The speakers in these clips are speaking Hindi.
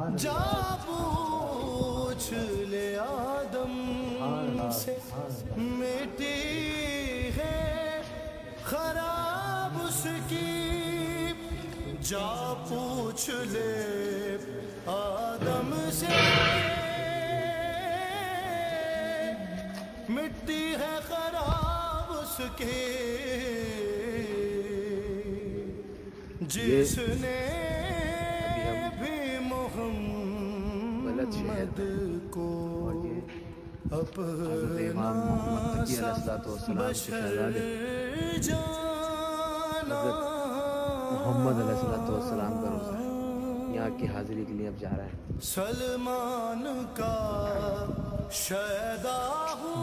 जा पूछ ले आदम से मिट्टी है खराब उसकी। जा पूछ ले आदम से मिट्टी है खराब उसकी। जिसने शहर मोहम्मद को और ये हज़रत इमाम मोहम्मद अपना तकी अलैहिस्सलाम के शहजादे जाना मोहम्मद अलैहिस्सलाम का रोज़ा है। यहाँ की हाजिरी के लिए अब जा रहा है। सलमान का हूँ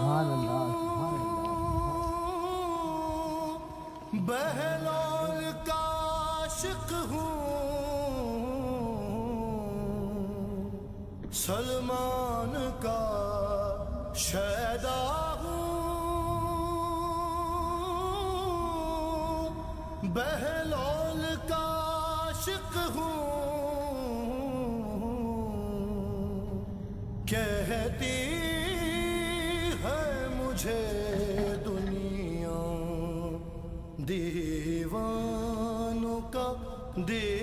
का आशिक हूँ सलमान का शैदा हूँ। बहलौल का आशिक हूँ। कहती है मुझे दुनिया दीवानों का दी